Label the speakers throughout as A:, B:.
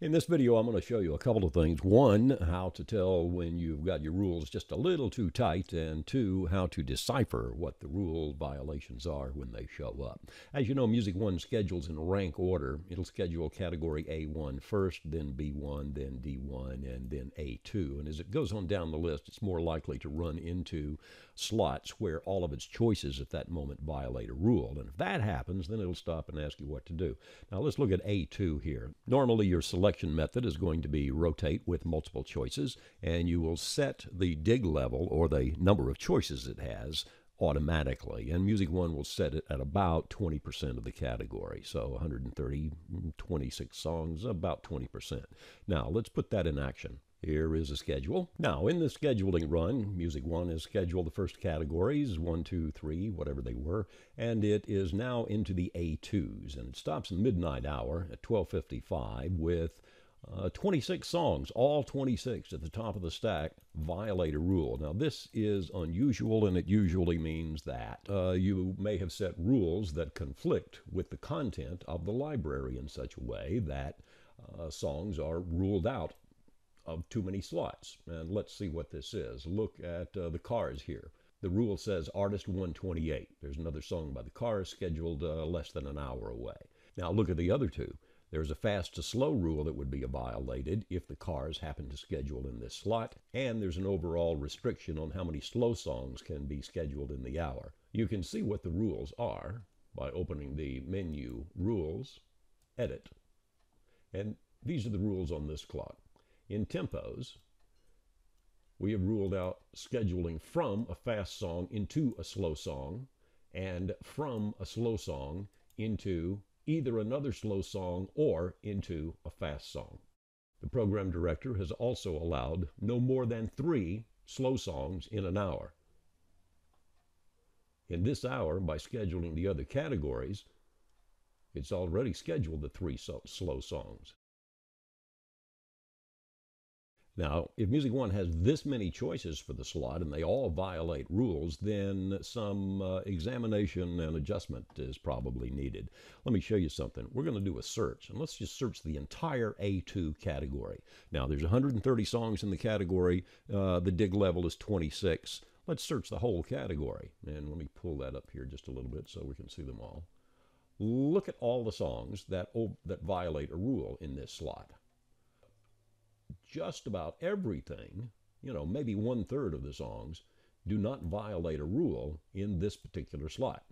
A: In this video, I'm going to show you a couple of things. One, how to tell when you've got your rules just a little too tight, and two, how to decipher what the rule violations are when they show up. As you know, Music One schedules in rank order. It'll schedule category A1 first, then B1, then D1, and then A2. And as it goes on down the list, it's more likely to run into slots where all of its choices at that moment violate a rule. And if that happens, then it'll stop and ask you what to do. Now let's look at A2 here. Normally, your select selection method is going to be rotate with multiple choices, and you will set the dig level or the number of choices it has automatically. And Music One will set it at about 20% of the category. So 130, 26 songs, about 20%. Now let's put that in action. Here is a schedule. Now, in the scheduling run, Music One has scheduled the first categories, one, two, three, whatever they were, and it is now into the A2s, and it stops in midnight hour at 12:55 with uh, 26 songs, all 26 at the top of the stack, violate a rule. Now, this is unusual, and it usually means that uh, you may have set rules that conflict with the content of the library in such a way that uh, songs are ruled out of too many slots. And let's see what this is. Look at uh, the cars here. The rule says artist 128. There's another song by the cars scheduled uh, less than an hour away. Now look at the other two. There's a fast to slow rule that would be violated if the cars happen to schedule in this slot, and there's an overall restriction on how many slow songs can be scheduled in the hour. You can see what the rules are by opening the menu Rules, Edit, and these are the rules on this clock. In tempos, we have ruled out scheduling from a fast song into a slow song and from a slow song into either another slow song or into a fast song. The program director has also allowed no more than three slow songs in an hour. In this hour, by scheduling the other categories, it's already scheduled the three so slow songs. Now, if Music One has this many choices for the slot and they all violate rules, then some uh, examination and adjustment is probably needed. Let me show you something. We're going to do a search, and let's just search the entire A2 category. Now, there's 130 songs in the category. Uh, the dig level is 26. Let's search the whole category. And let me pull that up here just a little bit so we can see them all. Look at all the songs that, that violate a rule in this slot just about everything, you know, maybe one third of the songs, do not violate a rule in this particular slot.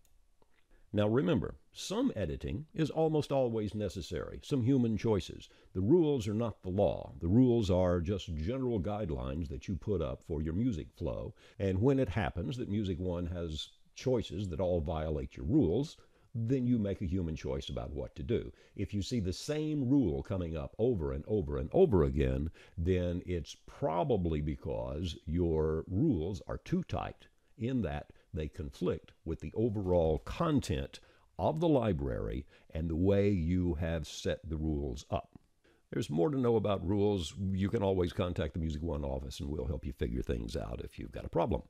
A: Now remember, some editing is almost always necessary, some human choices. The rules are not the law. The rules are just general guidelines that you put up for your music flow. And when it happens that Music One has choices that all violate your rules, then you make a human choice about what to do. If you see the same rule coming up over and over and over again, then it's probably because your rules are too tight in that they conflict with the overall content of the library and the way you have set the rules up. There's more to know about rules. You can always contact the Music One office and we'll help you figure things out if you've got a problem.